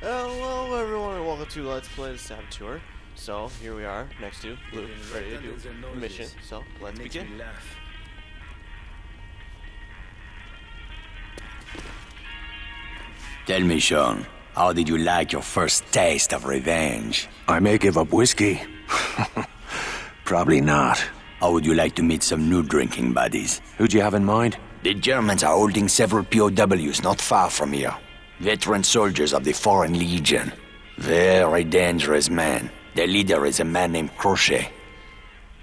Hello everyone and welcome to Let's Play the Saboteur. So, here we are, next to Luc, ready to do the mission. So, let's begin. Tell me, Sean, how did you like your first taste of revenge? I may give up whiskey. Probably not. How would you like to meet some new drinking buddies? Who'd you have in mind? The Germans are holding several POWs not far from here. Veteran soldiers of the Foreign Legion. Very dangerous men. Their leader is a man named Crochet.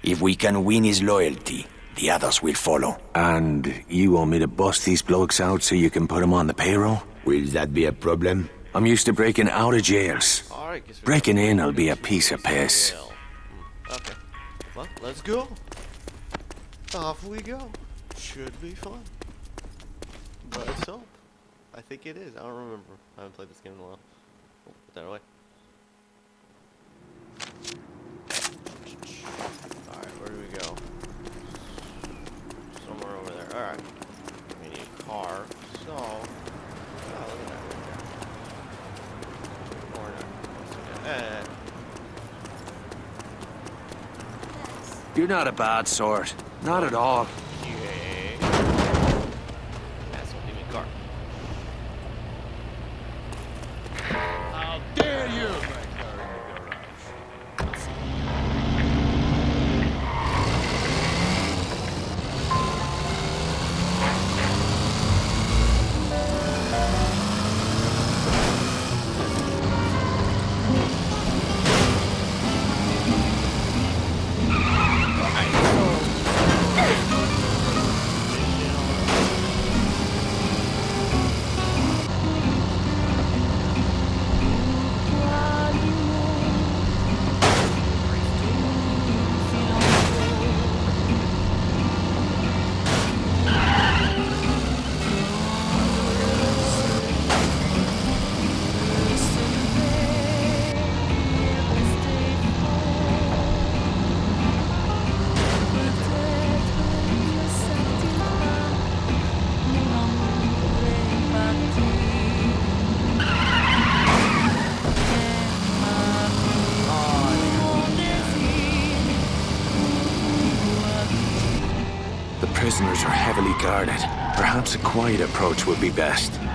If we can win his loyalty, the others will follow. And you want me to bust these blokes out so you can put them on the payroll? Will that be a problem? I'm used to breaking out of jails. Alright, guess Breaking in will be a piece of piss. Jail. Hmm, Okay. Well, let's go. Off we go. Should be fun. But let's hope. I think it is. I don't remember. I haven't played this game in a while. Put that away. Alright, where do we go? Somewhere over there. Alright. We need a car. So. Oh, look at that right there. Corner. Eh. You're not a bad sort. Not at all. Perhaps a quiet approach would be best.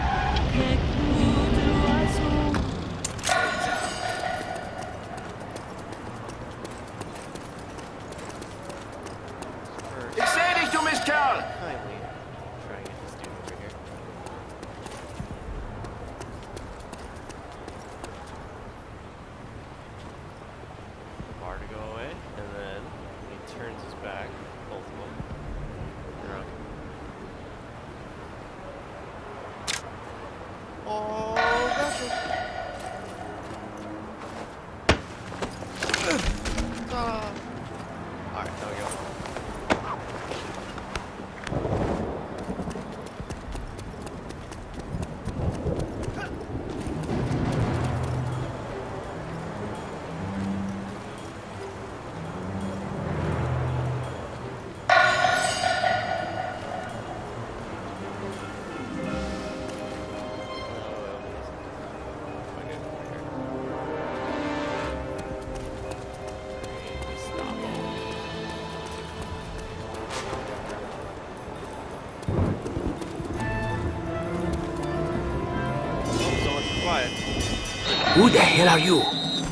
Who the hell are you?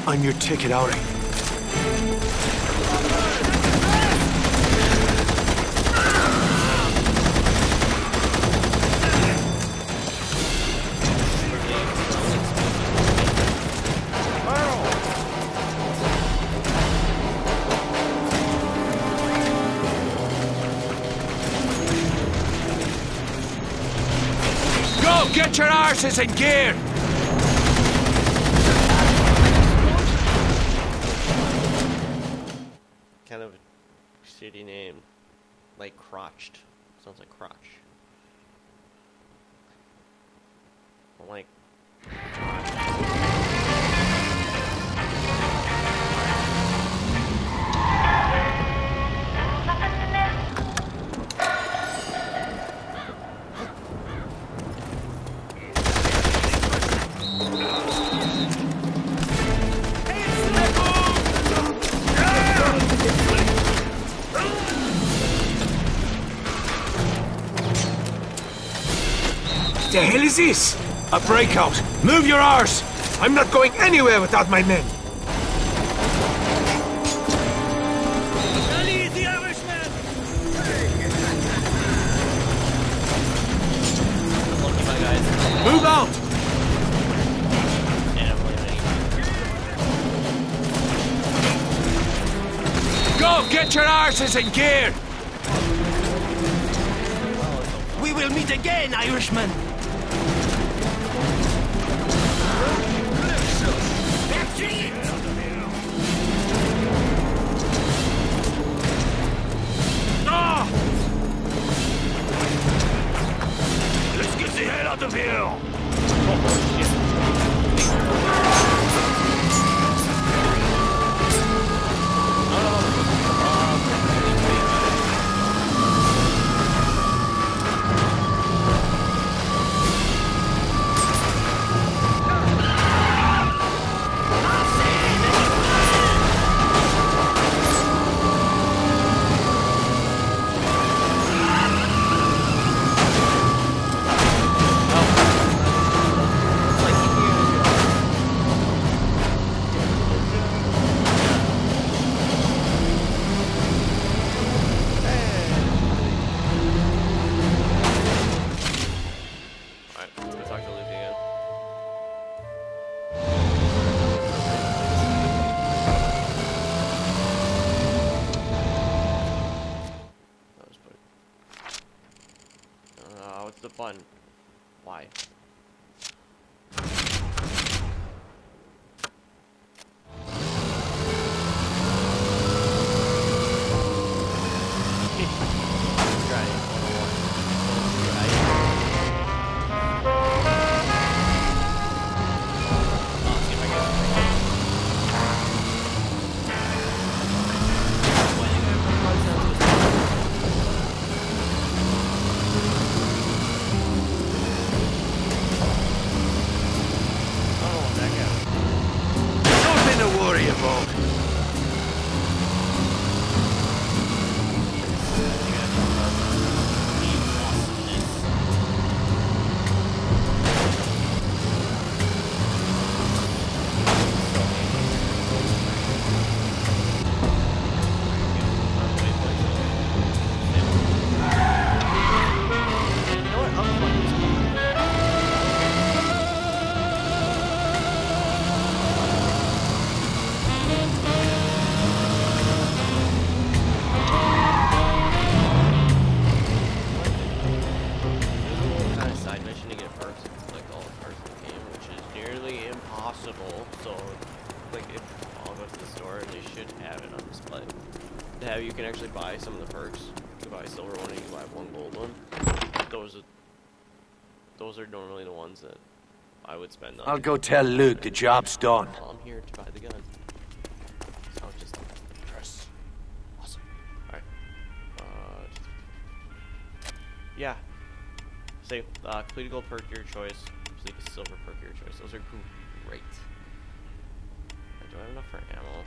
I'm your ticket out. Go, get your arses in gear! Shitty name. Like crotched. Sounds like crotch. Like What the hell is this? A breakout. Move your arse. I'm not going anywhere without my men. Move out. Go, get your arses in gear. We will meet again, Irishman. What's the fun? Why? Nothing some of the perks. You buy a silver one and you buy one gold one. Those are those are normally the ones that I would spend on. I'll go tell Luc the job's done. Well, I'm here to buy the gun. So just press. Awesome. Alright. Uh, yeah. Say, uh, complete a gold perk your choice. Complete a silver perk your choice. Those are great. Do I have enough for ammo?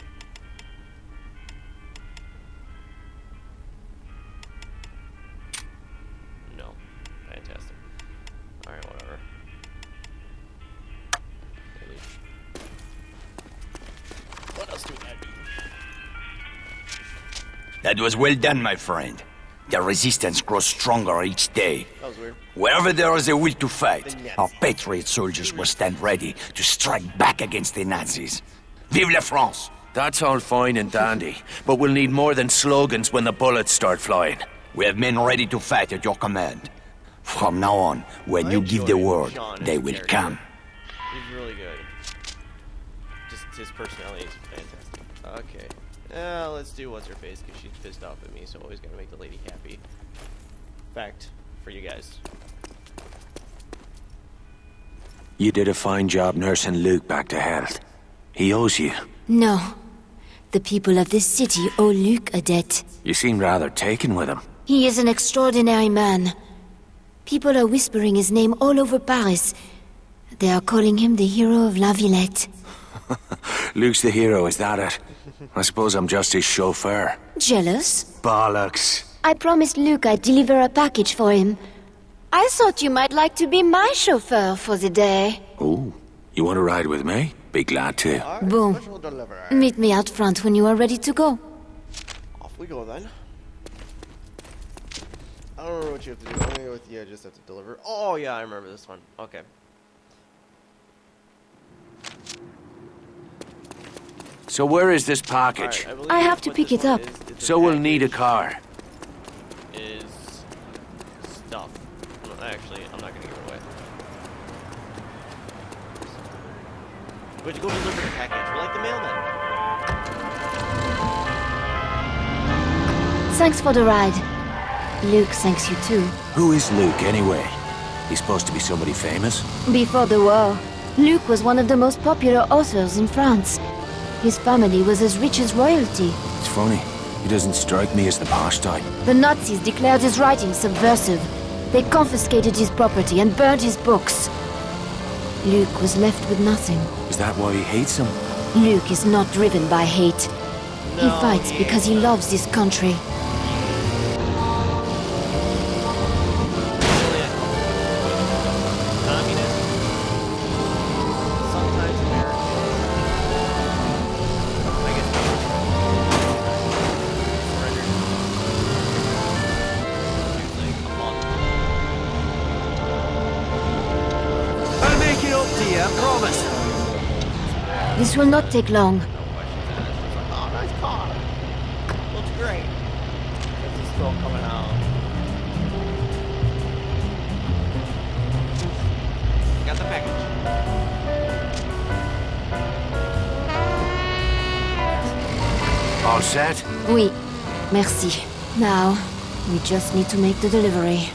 That was well done, my friend. The resistance grows stronger each day. That was weird. Wherever there is a will to fight, our patriot soldiers will stand ready to strike back against the Nazis. Vive la France! That's all fine and dandy, but we'll need more than slogans when the bullets start flying. We have men ready to fight at your command. From now on, when I you give the word, Sean they will character. come. He's really good. Just his personality is fantastic. Okay. Uh, let's do what's her face because she's pissed off at me, so always gotta make the lady happy. Fact for you guys. You did a fine job nursing Luc back to health. He owes you. No. The people of this city owe Luc a debt. You seem rather taken with him. He is an extraordinary man. People are whispering his name all over Paris. They are calling him the hero of La Villette. Luc's the hero, is that it? I suppose I'm just his chauffeur. Jealous? Bollocks. I promised Luc I'd deliver a package for him. I thought you might like to be my chauffeur for the day. Oh, you want to ride with me? Be glad to. Alright, Boom. Meet me out front when you are ready to go. Off we go then. I don't remember what you have to do. I'm gonna go with you. I just have to deliver. Oh yeah, I remember this one. Okay. So where is this package? believe I have to pick it up. is. So we'll need a car. Is stuff. No, Actually, I'm not gonna give it away. We have to go deliver the package. We're like the mailman. Thanks for the ride. Luc thanks you too. Who is Luc, anyway? He's supposed to be somebody famous? Before the war, Luc was one of the most popular authors in France. His family was as rich as royalty. It's funny. He doesn't strike me as the posh type. The Nazis declared his writing subversive. They confiscated his property and burned his books. Luc was left with nothing. Is that why he hates him? Luc is not driven by hate. he fights he because he loves this country. This will not take long. No questions asked. Oh, nice car. Looks great. This is still coming out. Got the package. All set? Oui, merci. Now, we just need to make the delivery.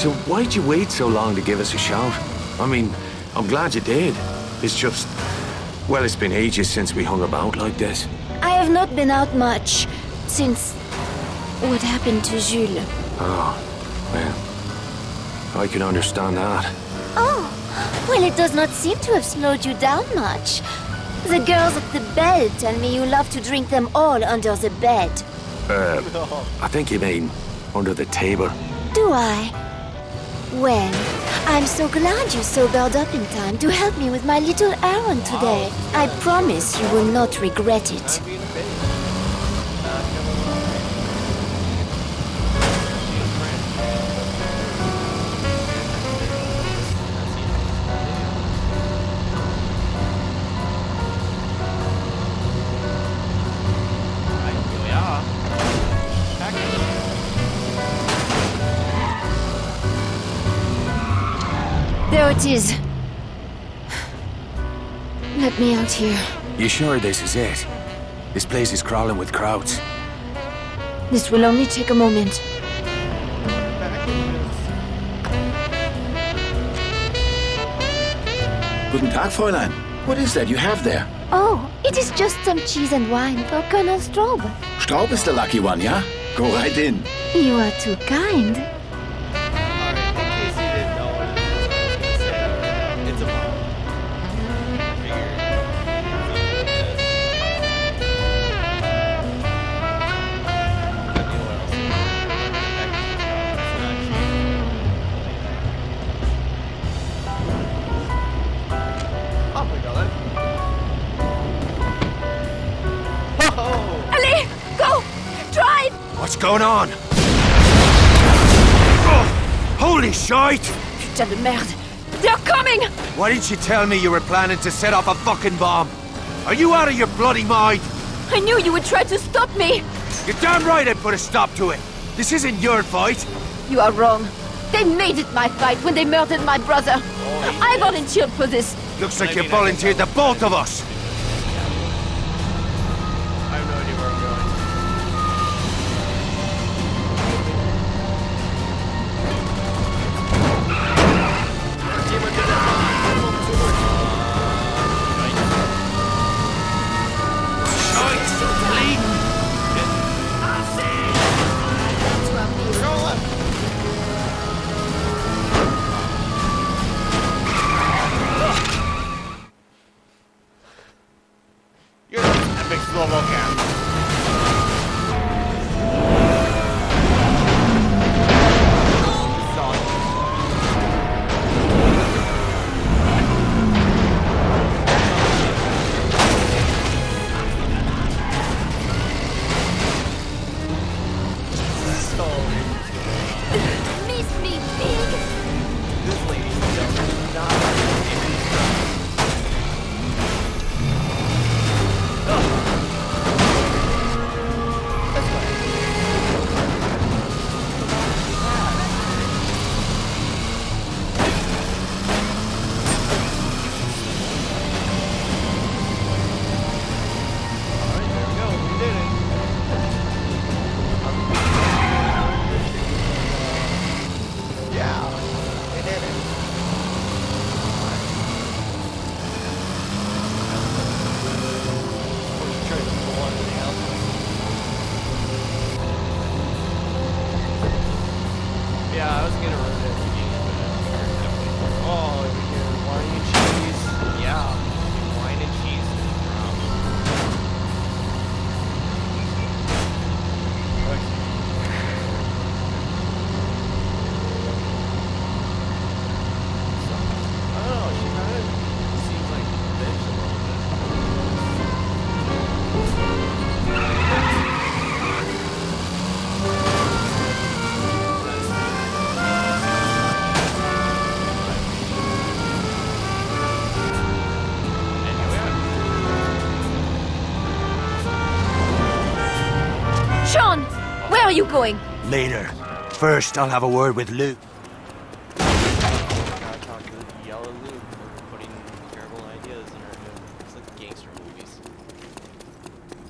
So why'd you wait so long to give us a shout? I mean, I'm glad you did. It's just... Well, it's been ages since we hung about like this. I have not been out much since what happened to Jules. Oh, well... I can understand that. Oh, well, it does not seem to have slowed you down much. The girls at the Belle tell me you love to drink them all under the bed. Uh, I think you mean under the table. Do I? Well, I'm so glad you sobered up in time to help me with my little errand today. I promise you will not regret it. It is. Let me out here. You sure this is it? This place is crawling with crowds. This will only take a moment. Guten Tag, Fräulein. What is that you have there? Oh, it is just some cheese and wine for Colonel Straub. Straub is the lucky one, yeah? Go right in. You are too kind. Shite! Putain de merde! They're coming! Why didn't you tell me you were planning to set off a fucking bomb? Are you out of your bloody mind? I knew you would try to stop me! You're damn right I put a stop to it. This isn't your fight. You are wrong. They made it my fight when they murdered my brother. Oh, I volunteered for this. Looks like you volunteered the both of us.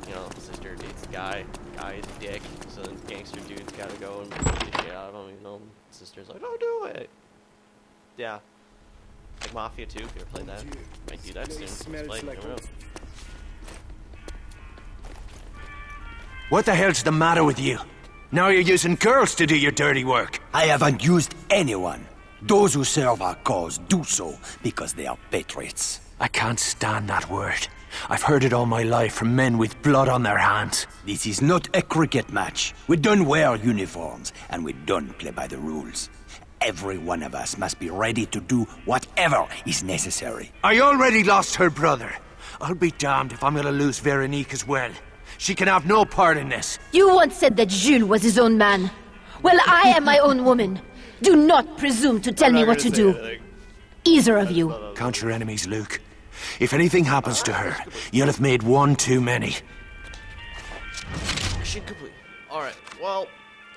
You know, sister dates Guy. Guy is a dick, so gangster dudes gotta go and sister's like, don't do it! Yeah. Like Mafia 2, if you ever played that. Might do that soon. Let's play, coming up. What the hell's the matter with you? Now you're using girls to do your dirty work. I haven't used anyone. Those who serve our cause do so because they are patriots. I can't stand that word. I've heard it all my life from men with blood on their hands. This is not a cricket match. We don't wear uniforms, and we don't play by the rules. Every one of us must be ready to do whatever is necessary. I already lost her brother. I'll be damned if I'm gonna lose Veronique as well. She can have no part in this. You once said that Jules was his own man. Well, I am my own woman. Do not presume to tell me what to do. anything. Either of you. Count your enemies, Luc. If anything happens to her, you'll have made one too many. Mission complete. Alright, well,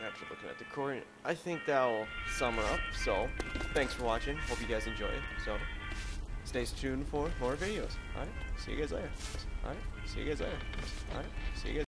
after looking at the recording, I think that'll sum her up. So, thanks for watching. Hope you guys enjoy it. So, stay tuned for more videos. Alright, see you guys later. Alright, see you guys later. Alright, see you guys